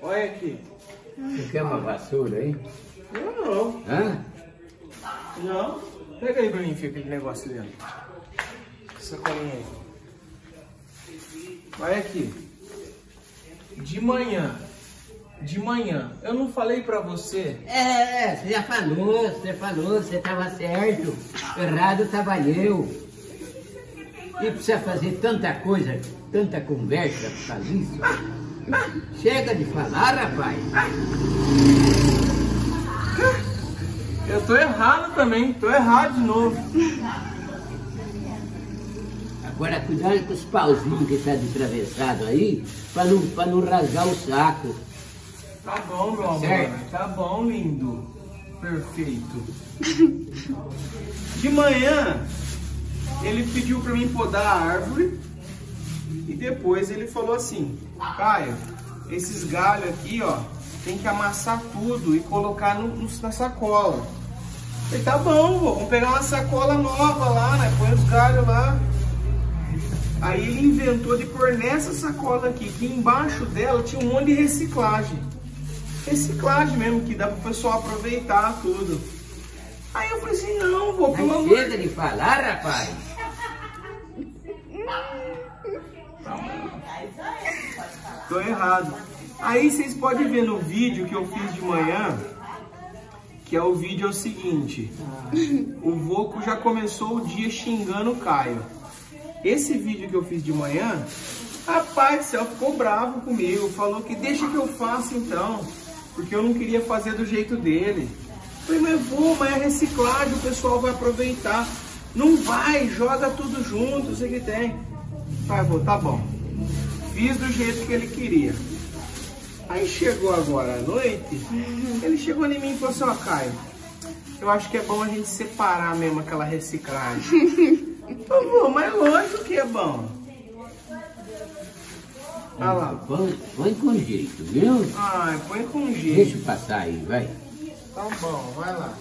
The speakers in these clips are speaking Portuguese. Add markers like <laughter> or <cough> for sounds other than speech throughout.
Olha aqui. Você quer uma vassoura aí? Não, não. Hã? Não. Pega aí pra mim, filho, aquele negócio dentro. Sacolinha aí. Olha aqui. De manhã. De manhã. Eu não falei pra você. É, você já falou, você falou, você estava certo. Errado eu. E precisa fazer tanta coisa, tanta conversa por causa disso. Chega de falar, rapaz. Eu tô errado também. Tô errado de novo. Agora cuidado com os pauzinhos que está de atravessado aí, para não, pra não rasgar o saco. Tá bom, meu amor. Certo. Tá bom, lindo. Perfeito. De manhã, ele pediu pra mim podar a árvore. E depois ele falou assim: Caio, esses galhos aqui, ó, tem que amassar tudo e colocar no, no- na sacola. Eu Falei, tá bom, vô, vamos pegar uma sacola nova lá, né? Põe os galhos lá. Aí ele inventou de pôr nessa sacola aqui, que embaixo dela tinha um monte de reciclagem. Reciclagem mesmo, que dá pro pessoal aproveitar tudo. Aí eu falei assim, não, vô, pelo amor chega de falar, rapaz. Tô errado. Aí vocês podem ver no vídeo que eu fiz de manhã, que é o vídeo é o seguinte. O Voco já começou o dia xingando o Caio. Esse vídeo que eu fiz de manhã, rapaz do céu, ficou bravo comigo. Falou que deixa que eu faça então, porque eu não queria fazer do jeito dele. Falei, mas vou, mas é reciclagem, o pessoal vai aproveitar. Não vai, joga tudo junto, sei que tem. Vai, vou, tá bom. Fiz do jeito que ele queria. Aí chegou agora à noite, ele chegou em mim e falou assim, ó Caio, eu acho que é bom a gente separar mesmo aquela reciclagem. <laughs> Eu vou, mas lógico que é bom. Olha lá. Põe, põe com jeito, viu? Ai, põe com jeito. Deixa eu passar aí, vai. Tá bom, vai lá.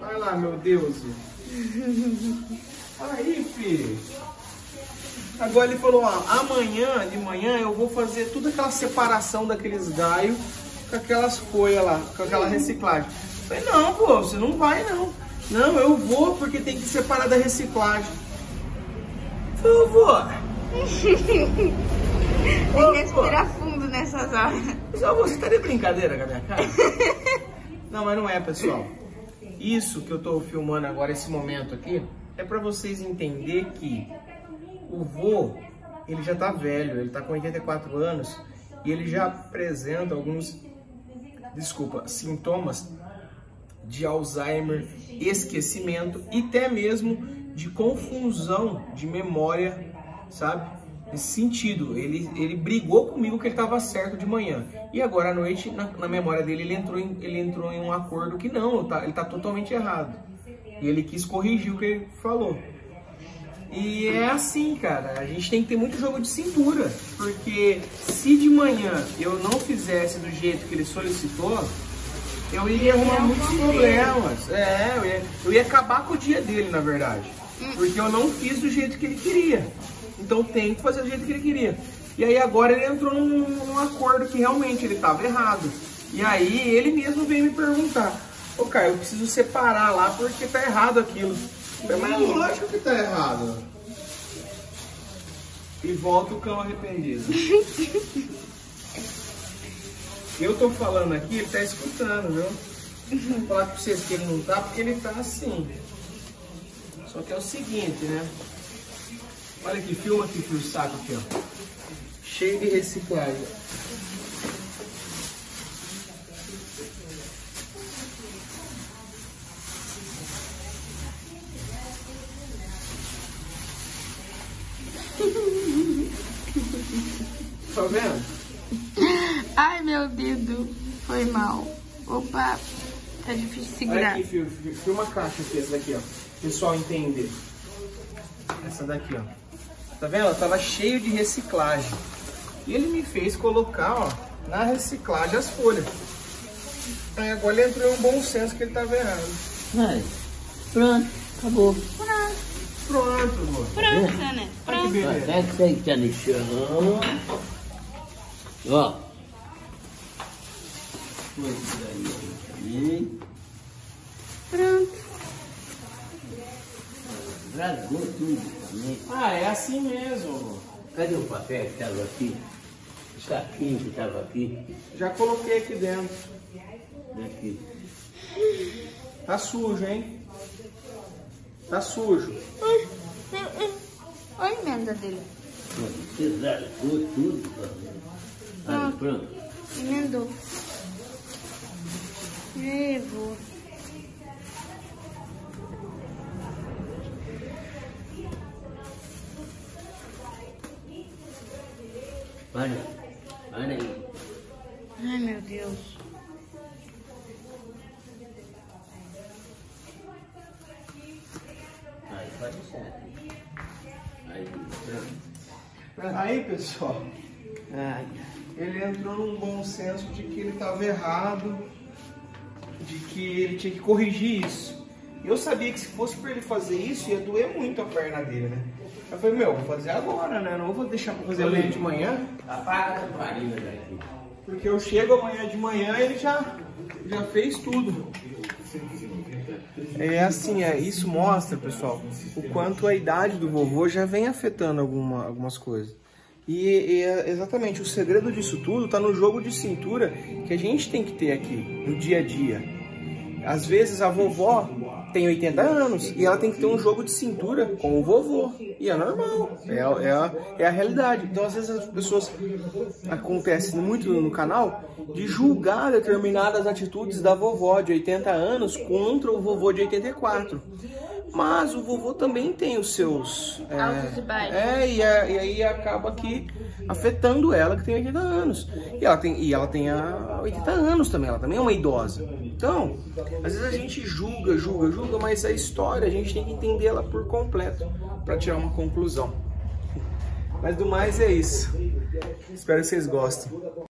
Vai lá, meu Deus. Aí, filho. Agora ele falou, ó, amanhã de manhã eu vou fazer toda aquela separação daqueles galhos com aquelas folhas lá, com aquela reciclagem. Eu falei, não, pô, você não vai não. Não, eu vou porque tem que separar da reciclagem. Eu vou. <laughs> Tem que respirar fundo nessas horas. Só você tá de brincadeira com a minha cara? <laughs> não, mas não é, pessoal. Isso que eu tô filmando agora, esse momento aqui, é pra vocês entender que o vô, ele já tá velho, ele tá com 84 anos e ele já apresenta alguns, desculpa, sintomas de Alzheimer, esquecimento e até mesmo de confusão de memória, sabe? Nesse sentido, ele, ele brigou comigo que ele estava certo de manhã. E agora à noite, na, na memória dele, ele entrou, em, ele entrou em um acordo que não, tá, ele está totalmente errado. E ele quis corrigir o que ele falou. E é assim, cara, a gente tem que ter muito jogo de cintura, porque se de manhã eu não fizesse do jeito que ele solicitou, eu ia arrumar muitos problemas. É, eu ia, eu ia acabar com o dia dele, na verdade. Porque eu não fiz do jeito que ele queria. Então tem que fazer do jeito que ele queria. E aí agora ele entrou num, num acordo que realmente ele estava errado. E aí ele mesmo veio me perguntar, ô Caio, eu preciso separar lá porque tá errado aquilo. Eu Mas lógico que tá errado. E volta o cão arrependido. <laughs> Eu tô falando aqui, ele tá escutando, viu? Vou falar pra vocês que ele não tá, porque ele tá assim. Só que é o seguinte, né? Olha aqui, filma aqui pro saco aqui, ó. Cheio de reciclagem. <laughs> Tá vendo? Ai, meu dedo. Foi mal. Opa, tá difícil de Olha segurar. aqui, filho, filma a caixa aqui, essa daqui, ó. Pessoal entender. Essa daqui, ó. Tá vendo? Ela tava cheio de reciclagem. E ele me fez colocar, ó, na reciclagem as folhas. Aí agora ele entrou em um bom senso que ele tava errado. Vai. Pronto, acabou. Pronto. Pronto, né? Olha que Pronto. Até que senta no chão. Ó. Daí aí. Pronto. Rasgou tudo Ah, é assim mesmo. Cadê o papel que estava aqui? O saquinho que estava aqui? Já coloquei aqui dentro. Aqui. Tá sujo, hein? Tá sujo. Hum, hum, hum. Olha a emenda dele. Você rasgou tudo. Aí, pronto. Emendou. Ei, Olha. Olha aí. Ai, meu Deus. Aí, pode deixar. Aí, pronto. Aí, pessoal, Ai, ele entrou num bom senso de que ele estava errado, de que ele tinha que corrigir isso. E eu sabia que se fosse para ele fazer isso, ia doer muito a perna dele, né? Eu falei, meu, vou fazer agora, né? Não vou deixar para fazer amanhã de manhã, apaga a farinha daqui. porque eu chego amanhã de manhã e ele já, já fez tudo. É assim, é, isso mostra, pessoal, o quanto a idade do vovô já vem afetando alguma, algumas coisas. E, e é exatamente, o segredo disso tudo está no jogo de cintura que a gente tem que ter aqui, no dia a dia. Às vezes a vovó tem 80 anos e ela tem que ter um jogo de cintura com o vovô. E é normal, é, é, a, é a realidade. Então às vezes as pessoas, acontece muito no canal, de julgar determinadas atitudes da vovó de 80 anos contra o vovô de 84. Mas o vovô também tem os seus. é, Altos e baixos. É, e, a- e aí acaba que afetando ela que tem 80 anos. E ela tem, e ela tem a 80 anos também, ela também é uma idosa. Então, às vezes a gente julga, julga, julga, mas a história a gente tem que entender ela por completo para tirar uma conclusão. Mas do mais é isso. Espero que vocês gostem.